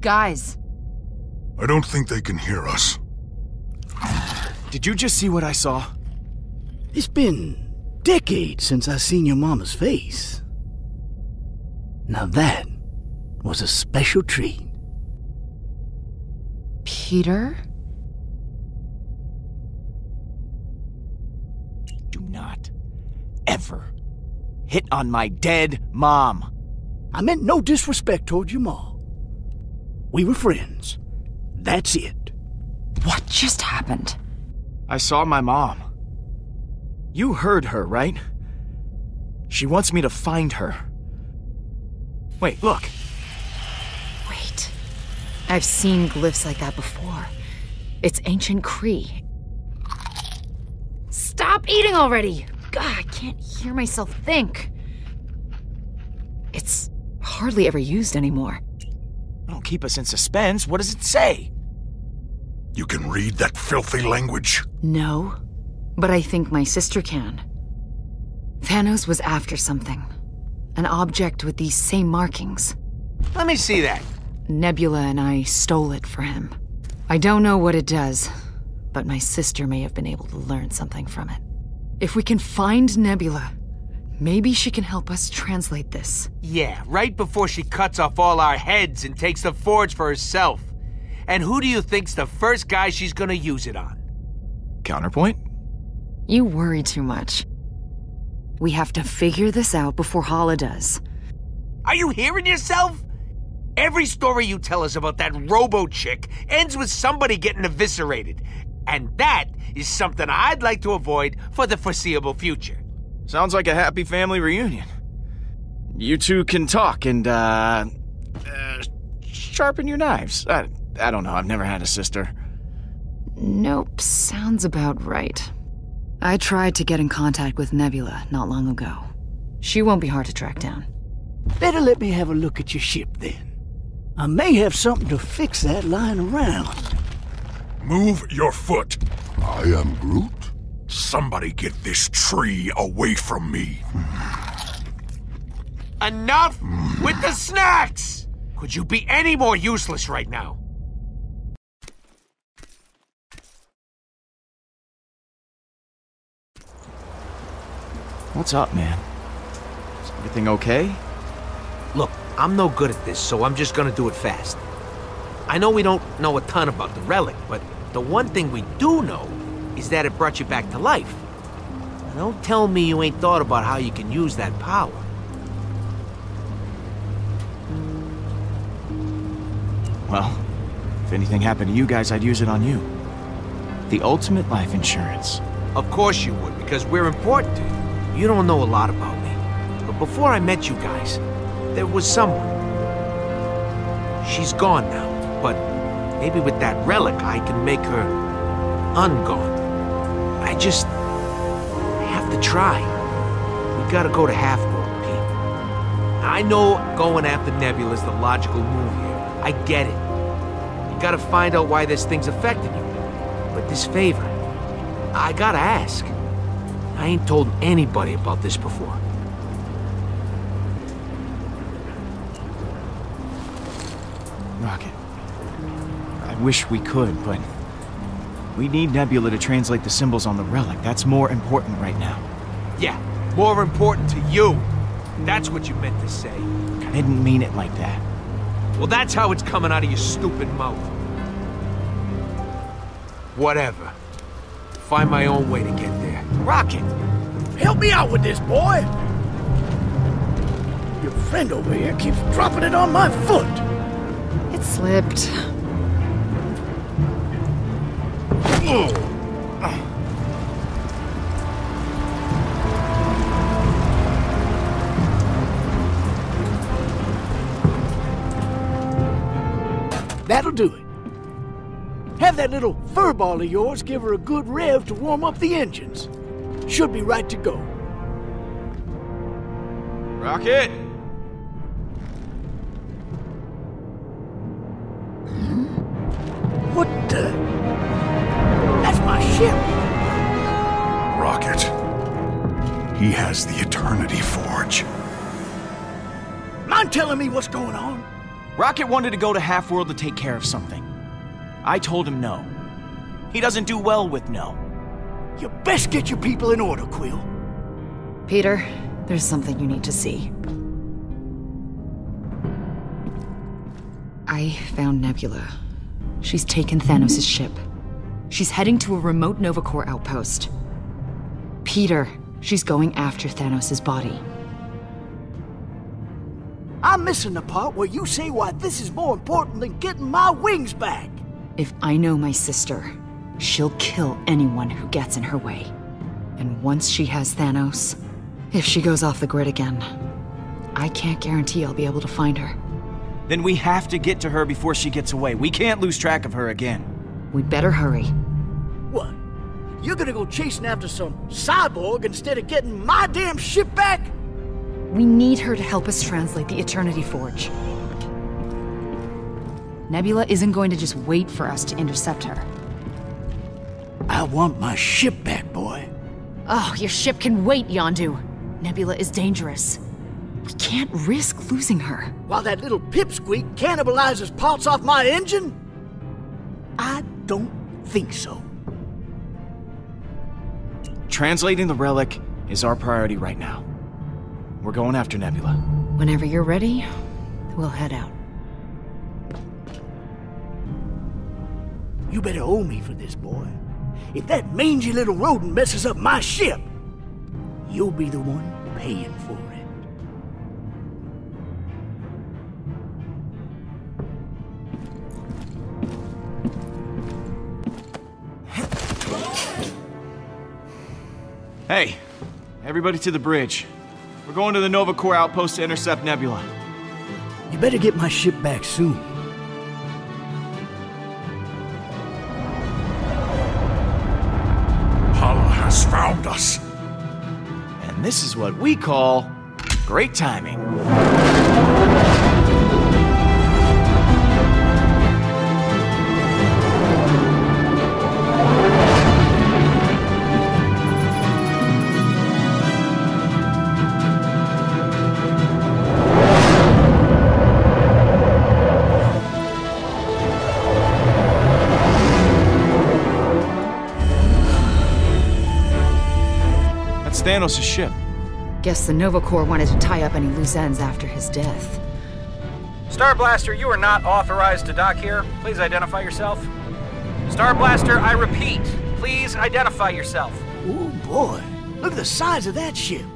Guys, I don't think they can hear us. Did you just see what I saw? It's been decades since I seen your mama's face. Now that was a special treat. Peter? Do not ever hit on my dead mom. I meant no disrespect toward your ma. We were friends. That's it. What just happened? I saw my mom. You heard her, right? She wants me to find her. Wait, look. Wait. I've seen glyphs like that before. It's ancient Kree. Stop eating already! God, I can't hear myself think. It's hardly ever used anymore. Don't keep us in suspense. What does it say? You can read that filthy language? No, but I think my sister can. Thanos was after something. An object with these same markings. Let me see that. Nebula and I stole it for him. I don't know what it does, but my sister may have been able to learn something from it. If we can find Nebula, maybe she can help us translate this. Yeah, right before she cuts off all our heads and takes the forge for herself. And who do you think's the first guy she's gonna use it on? Counterpoint? You worry too much. We have to figure this out before Hala does. Are you hearing yourself? Every story you tell us about that robo chick ends with somebody getting eviscerated. And that is something I'd like to avoid for the foreseeable future. Sounds like a happy family reunion. You two can talk and, uh, uh sharpen your knives. I, I don't know, I've never had a sister. Nope, sounds about right. I tried to get in contact with Nebula not long ago. She won't be hard to track down. Better let me have a look at your ship then. I may have something to fix that lying around. Move your foot. I am Groot. Somebody get this tree away from me. Enough with the snacks! Could you be any more useless right now? What's up, man? Is everything okay? Look, I'm no good at this, so I'm just gonna do it fast. I know we don't know a ton about the relic, but the one thing we do know is that it brought you back to life. Now, don't tell me you ain't thought about how you can use that power. Well, if anything happened to you guys, I'd use it on you. The ultimate life insurance. Of course you would, because we're important to you. You don't know a lot about me. But before I met you guys, there was someone. She's gone now, but maybe with that relic I can make her ungone. Just have to try. We gotta go to Half-World, Pete. I know going after Nebula is the logical move here. I get it. You gotta find out why this thing's affecting you. But this favor, I gotta ask. I ain't told anybody about this before. Rocket. I wish we could, but... We need Nebula to translate the symbols on the relic. That's more important right now. Yeah, more important to you. That's what you meant to say. I didn't mean it like that. Well, that's how it's coming out of your stupid mouth. Whatever. Find my own way to get there. Rocket, help me out with this, boy. Your friend over here keeps dropping it on my foot. It slipped. That'll do it. Have that little furball of yours give her a good rev to warm up the engines. Should be right to go. Rocket! Eternity Forge. Mind telling me what's going on? Rocket wanted to go to Half-World to take care of something. I told him no. He doesn't do well with no. You best get your people in order, Quill. Peter, there's something you need to see. I found Nebula. She's taken Thanos' ship. She's heading to a remote Nova Corps outpost. Peter, she's going after Thanos' body. I'm missing the part where you say why this is more important than getting my wings back. If I know my sister, she'll kill anyone who gets in her way. And once she has Thanos, if she goes off the grid again, I can't guarantee I'll be able to find her. Then we have to get to her before she gets away. We can't lose track of her again. We'd better hurry. You're gonna go chasing after some cyborg instead of getting my damn ship back? We need her to help us translate the Eternity Forge. Nebula isn't going to just wait for us to intercept her. I want my ship back, boy. Oh, your ship can wait, Yondu. Nebula is dangerous. We can't risk losing her. While that little pipsqueak cannibalizes parts off my engine? I don't think so. Translating the relic is our priority right now. We're going after Nebula. Whenever you're ready, we'll head out. You better owe me for this, boy. If that mangy little rodent messes up my ship, you'll be the one paying for it. Hey, everybody to the bridge. We're going to the Nova Corps outpost to intercept Nebula. You better get my ship back soon. Hala has found us. And this is what we call great timing. Thanos' ship. Guess the Nova Corps wanted to tie up any loose ends after his death. Star Blaster, you are not authorized to dock here. Please identify yourself. Star Blaster, I repeat, please identify yourself. Oh boy, look at the size of that ship.